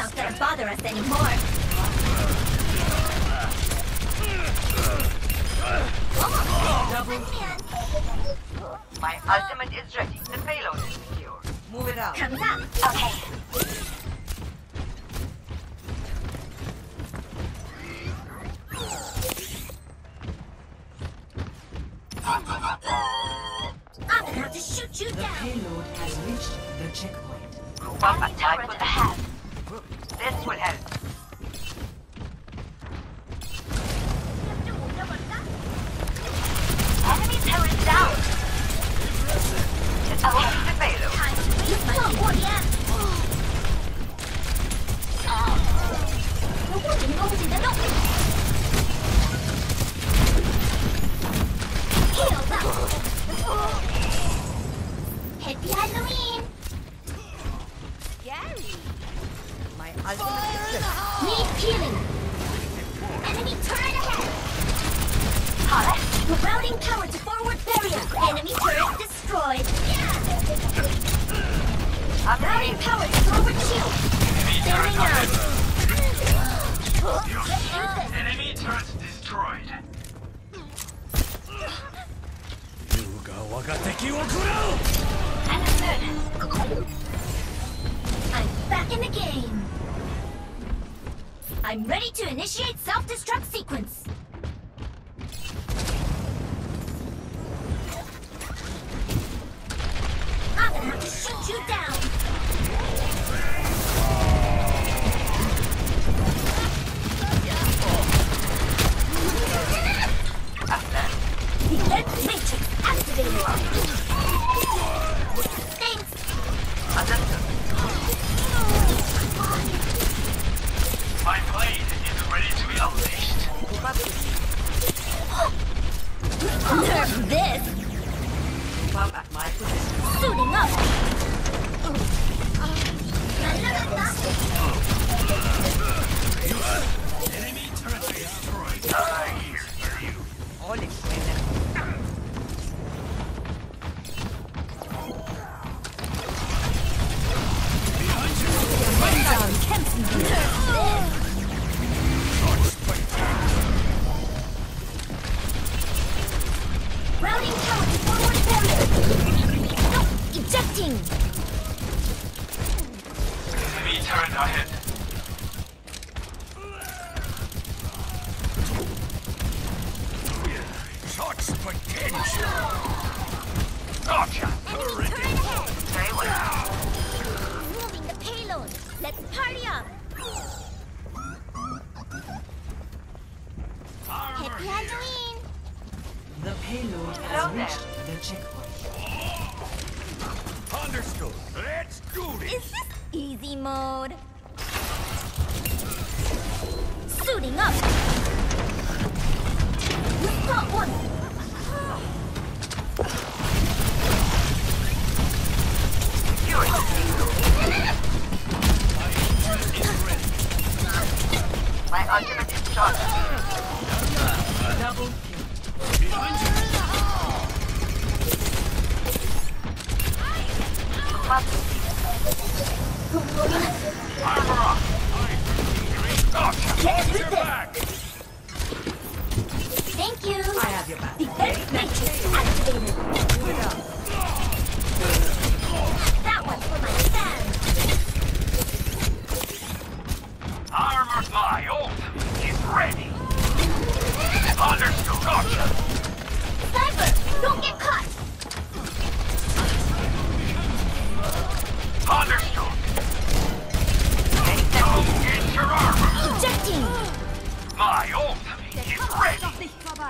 not gonna bother us anymore. My ultimate is ready. The payload is secure. Move it out. Comes up. Okay. I'm gonna have to shoot you The down. The payload has reached the checkpoint. Group up and die the hat. This will help. Need healing. Enemy turret ahead. Alright. We're routing power to forward barrier. Enemy turret destroyed. I'm Routing ready. power to forward shield. Bearing up. Let's do this. Enemy turret destroyed. 優雅我が敵を食らう Understood. I'm back in the game. I'm ready to initiate self-destruct sequence. I'm gonna have to shoot you down. Move up at ejecting. Enemy turret ahead. Such potential. Gotcha. Enemy turret ahead. Very well. Moving the payload. Let's party up. Happy Halloween. The payload has reached the checkpoint. Understood. Let's do this. Is this easy mode? Suiting up. We've got one. My ultimate is charged. Double kill. Group Armor up. Gotcha. Get with You're this. back. Thank you. I have your back. Defense matrix activated. Move it